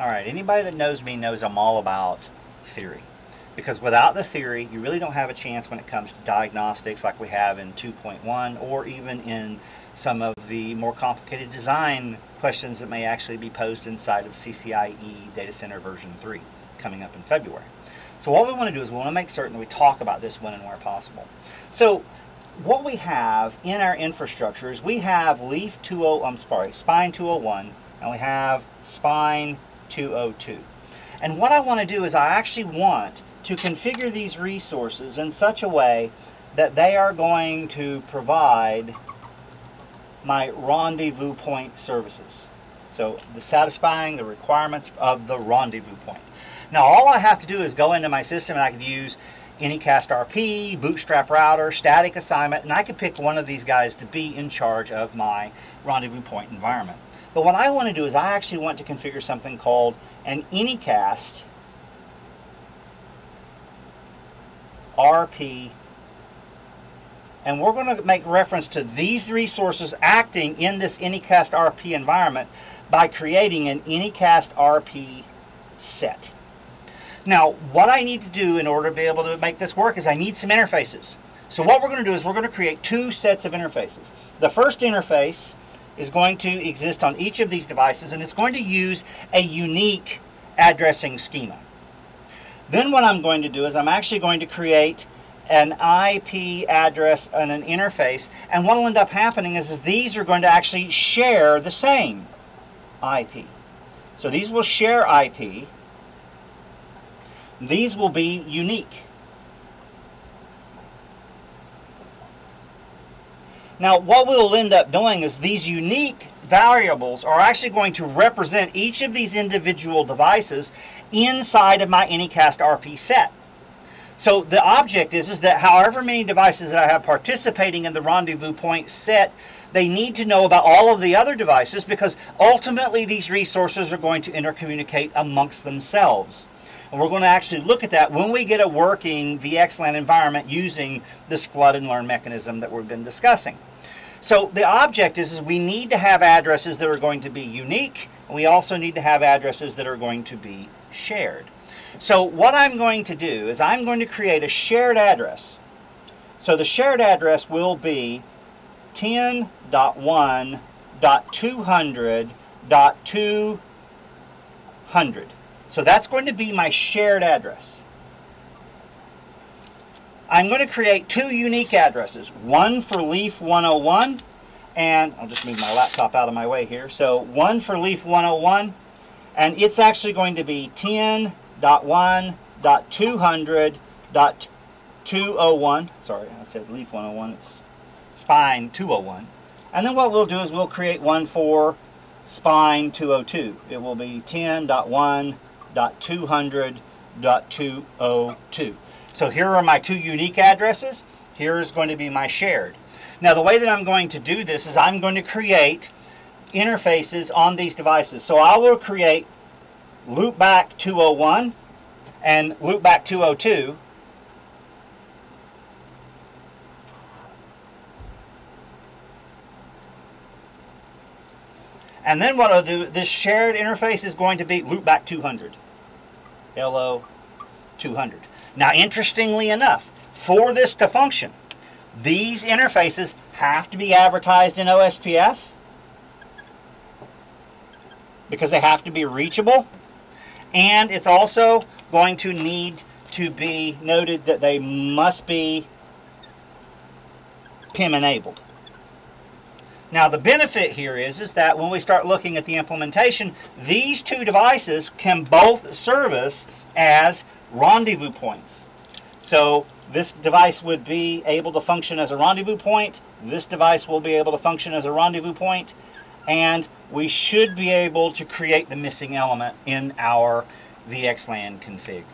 All right, anybody that knows me knows I'm all about theory. Because without the theory, you really don't have a chance when it comes to diagnostics like we have in 2.1 or even in some of the more complicated design questions that may actually be posed inside of CCIE Data Center version 3 coming up in February. So what we want to do is we want to make certain that we talk about this when and where possible. So what we have in our infrastructure is we have leaf 20, I'm sorry, spine 201 and we have spine 202. And what I want to do is I actually want to configure these resources in such a way that they are going to provide my rendezvous point services. So the satisfying the requirements of the rendezvous point. Now all I have to do is go into my system and I can use Anycast RP, Bootstrap Router, Static Assignment, and I can pick one of these guys to be in charge of my rendezvous point environment. But what I want to do is I actually want to configure something called an Anycast RP and we're going to make reference to these resources acting in this Anycast RP environment by creating an Anycast RP set. Now, what I need to do in order to be able to make this work is I need some interfaces. So what we're going to do is we're going to create two sets of interfaces. The first interface is going to exist on each of these devices and it's going to use a unique addressing schema. Then what I'm going to do is I'm actually going to create an IP address and an interface and what will end up happening is, is these are going to actually share the same IP. So these will share IP. These will be unique. Now what we'll end up doing is these unique variables are actually going to represent each of these individual devices inside of my Anycast RP set. So the object is, is that however many devices that I have participating in the rendezvous point set, they need to know about all of the other devices because ultimately these resources are going to intercommunicate amongst themselves. And we're going to actually look at that when we get a working VXLAN environment using this flood and learn mechanism that we've been discussing. So the object is, is we need to have addresses that are going to be unique, and we also need to have addresses that are going to be shared. So what I'm going to do is I'm going to create a shared address. So the shared address will be 10.1.200.200. So that's going to be my shared address. I'm going to create two unique addresses, one for Leaf 101, and I'll just move my laptop out of my way here. So one for Leaf 101, and it's actually going to be 10.1.200.201. Sorry, I said Leaf 101, it's Spine 201. And then what we'll do is we'll create one for Spine 202. It will be 10.1.200.202. So here are my two unique addresses. Here is going to be my shared. Now the way that I'm going to do this is I'm going to create interfaces on these devices. So I will create loopback 201 and loopback 202 And then what I'll do, this shared interface is going to be loopback 200. LO 200. Now, interestingly enough, for this to function, these interfaces have to be advertised in OSPF because they have to be reachable. And it's also going to need to be noted that they must be PIM enabled. Now the benefit here is, is that when we start looking at the implementation, these two devices can both service as rendezvous points. So this device would be able to function as a rendezvous point. This device will be able to function as a rendezvous. And we should be able to create the missing element in our VXLAN config.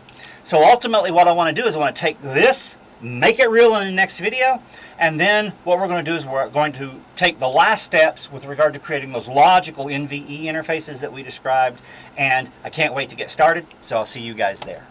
So ultimately what I want to do is I want to take this, make it real in the next video, and then what we're going to do is we're going to take the last steps with regard to creating those logical NVE interfaces that we described, and I can't wait to get started, so I'll see you guys there.